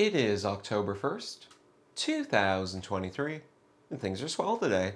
It is October 1st, 2023, and things are swell today.